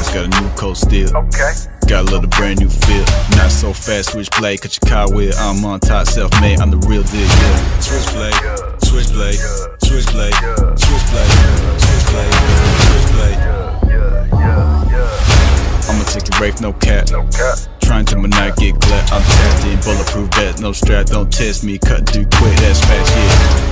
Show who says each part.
Speaker 1: just got a new coat still.
Speaker 2: Okay.
Speaker 1: Got a little brand new feel. Not so fast, switchblade, cut your car with. I'm on top, self made, I'm the real deal, yeah. Switchblade, switchblade, switchblade, switchblade, switchblade, switchblade.
Speaker 2: Yeah, yeah, yeah.
Speaker 1: I'ma take your rape, no cap.
Speaker 2: No cap.
Speaker 1: Trying to my get clapped. I'm tapped in, bulletproof vest, no strap, don't test me. Cut through quick, that's fast, yeah.